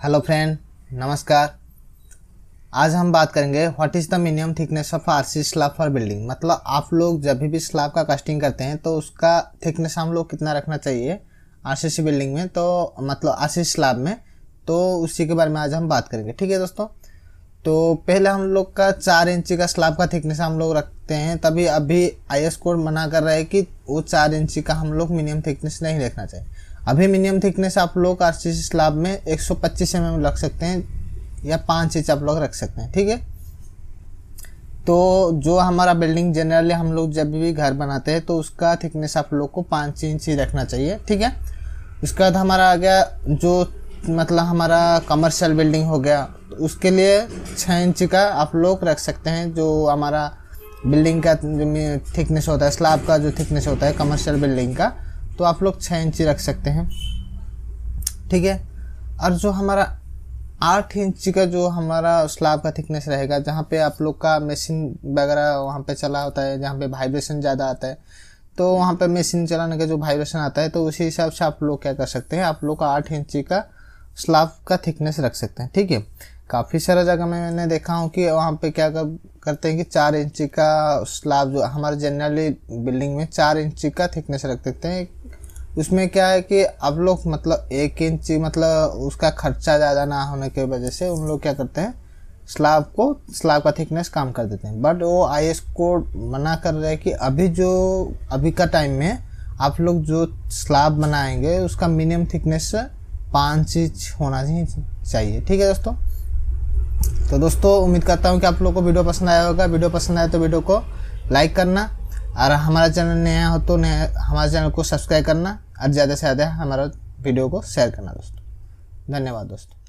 Hello friend, नमस्कार। आज हम बात करेंगे what is the minimum thickness of R C slab for building मतलब आप लोग जब भी स्लाब का कास्टिंग करते हैं तो उसका थिकनेस हम लोग कितना रखना चाहिए आर सी सी बिल्डिंग में? तो मतलब आर सी स्लाब में तो उसी के बारे में आज हम बात करेंगे। ठीक है दोस्तों? तो पहले हम लोग का चार इंची का स्लैब का थिकनेस हम लोग रखते हैं, तभी अभी आई एस कोड मना कर रहा है कि वो चार इंची का हम लोग मिनिमम थिकनेस नहीं रखना चाहिए। अभी मिनिमम थिकनेस आप लोग आर सी स्लैब में 125 सौ पच्चीस एम रख सकते हैं या पाँच इंच आप लोग रख सकते हैं, ठीक है? तो जो हमारा बिल्डिंग जनरली हम लोग जब भी घर बनाते हैं तो उसका थिकनेस आप लोग को पाँच इंच ही रखना चाहिए, ठीक है? उसके बाद हमारा आ गया जो मतलब हमारा कमर्शियल बिल्डिंग हो गया उसके लिए छः इंच का आप लोग रख सकते हैं, जो हमारा बिल्डिंग का जो थिकनेस होता है, स्लाब का जो थिकनेस होता है कमर्शियल बिल्डिंग का तो आप लोग छः इंची रख सकते हैं। ठीक है? और जो हमारा आठ इंच का जो हमारा स्लाब का थिकनेस रहेगा, जहाँ पे आप लोग का मशीन वगैरह वहाँ पे चला होता है, जहाँ पे वाइब्रेशन ज़्यादा आता है तो वहाँ पे मशीन चलाने का जो वाइब्रेशन आता है तो उसी हिसाब से आप लोग क्या कर सकते हैं, आप लोग का आठ इंची का स्लाब का थिकनेस रख सकते हैं। ठीक है? काफ़ी सारा जगह में मैंने देखा हूँ कि वहाँ पे क्या कर, करते हैं कि चार इंची का स्लाब जो हमारे जनरली बिल्डिंग में चार इंची का थिकनेस रख देते हैं। उसमें क्या है कि अब लोग मतलब एक इंच मतलब उसका खर्चा ज़्यादा ना होने की वजह से उन लोग क्या करते हैं स्लाब को स्लाब का थिकनेस कम कर देते हैं। बट वो आई एस कोड मना कर रहे हैं कि अभी जो अभी का टाइम में आप लोग जो स्लाब बनाएँगे उसका मिनिमम थिकनेस पाँच इंच होना चाहिए। ठीक है दोस्तों? तो दोस्तों, उम्मीद करता हूँ कि आप लोग को वीडियो पसंद आया होगा। वीडियो पसंद आया तो वीडियो को लाइक करना और हमारा चैनल नया हो तो नया हमारे चैनल को सब्सक्राइब करना और ज़्यादा से ज़्यादा हमारा वीडियो को शेयर करना दोस्तों। धन्यवाद दोस्तों।